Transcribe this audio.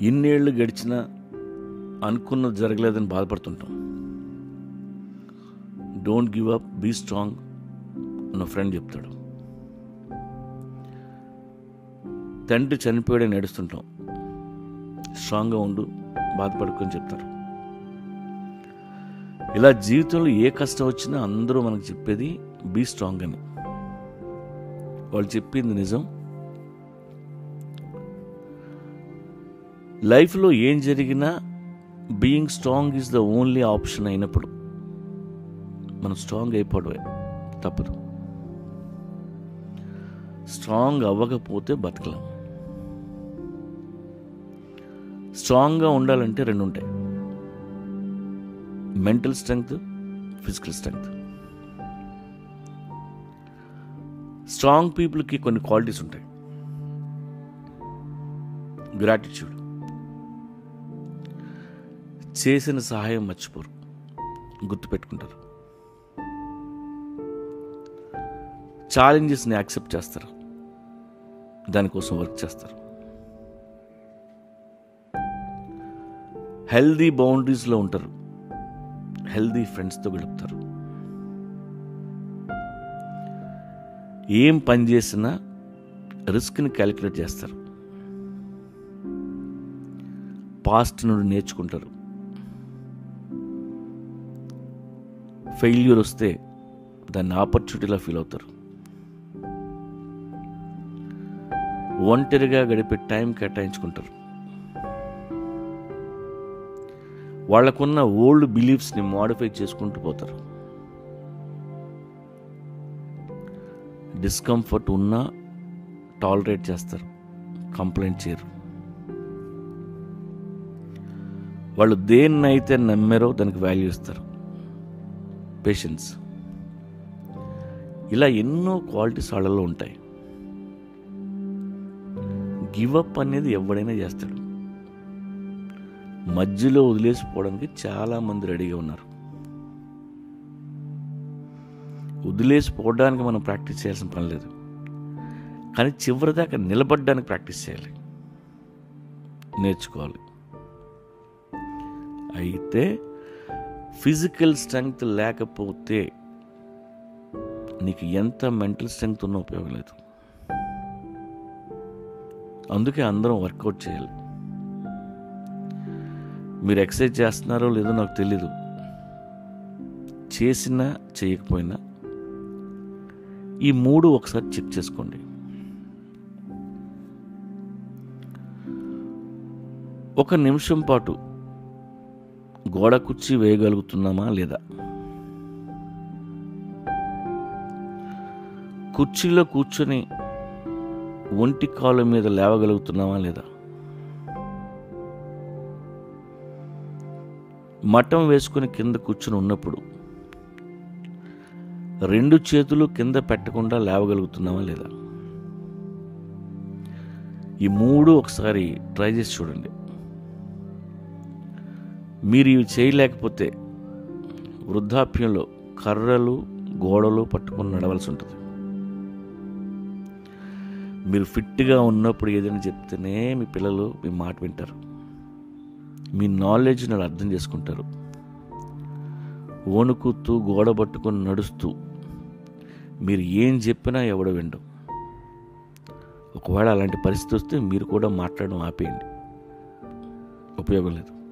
ఇన్నేళ్ళు గడిచినా అనుకున్నది జరగలేదని బాధపడుతుంటాం. Don't give up be strong నా ఫ్రెండ్ చెప్తాడు. తండ్రి చనిపోయాడని నడుస్తుంటాం. స్ట్రాంగ్గా ఉండు బాధపడుకొని చెప్తారు. ఇలా జీవితంలో ఏ కష్టం వచ్చినా అందరూ మనకు చెప్పేది బీ స్ట్రాంగ్ అని. వాళ్ళు చెప్పింది నిజం. లైఫ్లో ఏం జరిగినా being strong is the only option అయినప్పుడు మనం స్ట్రాంగ్ అయిపోవడమే తప్పదు. స్ట్రాంగ్ అవ్వకపోతే బతకలేం. స్ట్రాంగ్గా ఉండాలంటే రెండు ఉంటాయి. Mental strength physical strength strong పీపుల్కి కొన్ని క్వాలిటీస్ ఉంటాయి. గ్రాటిట్యూడ్ చేసిన సహాయం మర్చిపోరు. గుర్తుపెట్టుకుంటారు. ఛాలెంజెస్ని యాక్సెప్ట్ చేస్తారు. దానికోసం వర్క్ చేస్తారు. హెల్దీ బౌండరీస్లో ఉంటారు. హెల్దీ ఫ్రెండ్స్తో గడుపుతారు. ఏం పని చేసినా రిస్క్ని క్యాలిక్యులేట్ చేస్తారు. పాస్ట్ నుండి నేర్చుకుంటారు. ఫెయిల్యూర్ వస్తే దాన్ని ఆపర్చునిటీలా ఫీల్ అవుతారు. ఒంటరిగా గడిపే టైం కేటాయించుకుంటారు. వాళ్ళకున్న ఓల్డ్ బిలీఫ్స్ని మోడిఫై చేసుకుంటూ పోతారు. డిస్కంఫర్ట్ ఉన్నా టాలరేట్ చేస్తారు. కంప్లైంట్ చేయరు. వాళ్ళు దేన్నైతే నమ్మారో దానికి వాల్యూ ఇస్తారు. పేషెన్స్ ఇలా ఎన్నో క్వాలిటీస్ వాళ్ళలో ఉంటాయి. గివప్ అనేది ఎవడైనా చేస్తాడు. మధ్యలో వదిలేసిపోవడానికి చాలామంది రెడీగా ఉన్నారు. వదిలేసిపోవడానికి మనం ప్రాక్టీస్ చేయాల్సిన పని లేదు. కానీ చివరిదాకా నిలబడడానికి ప్రాక్టీస్ చేయాలి. నేర్చుకోవాలి. అయితే ఫిజికల్ స్ట్రెంగ్త్ లేకపోతే నీకు ఎంత మెంటల్ స్ట్రెంగ్త్ ఉన్నా ఉపయోగం లేదు. అందుకే అందరం వర్కౌట్ చేయాలి. మీరు ఎక్సర్సైజ్ చేస్తున్నారో లేదో నాకు తెలీదు. చేసినా చేయకపోయినా ఈ మూడు ఒకసారి చెక్ చేసుకోండి. ఒక నిమిషం పాటు గోడ కుర్చీ వేయగలుగుతున్నామా లేదా? కుర్చీలో కూర్చొని ఒంటి కాళ్ళ మీద లేవగలుగుతున్నామా లేదా? మఠం వేసుకుని కింద కూర్చుని ఉన్నప్పుడు రెండు చేతులు కింద పెట్టకుండా లేవగలుగుతున్నామా లేదా? ఈ మూడు ఒకసారి ట్రై చేసి చూడండి. మీరు ఇవి చేయలేకపోతే వృద్ధాప్యంలో కర్రలు గోడలు పట్టుకుని నడవలసి ఉంటుంది. మీరు ఫిట్గా ఉన్నప్పుడు ఏదైనా చెప్తేనే మీ పిల్లలు మీ మాట వింటారు. మీ నాలెడ్జ్ని వాళ్ళు అర్థం చేసుకుంటారు. వణుకుతూ గోడ పట్టుకొని నడుస్తూ మీరు ఏం చెప్పినా ఎవడ వినడం ఒకవేళ అలాంటి పరిస్థితి వస్తే మీరు కూడా మాట్లాడడం ఆపేయండి. ఉపయోగం లేదు.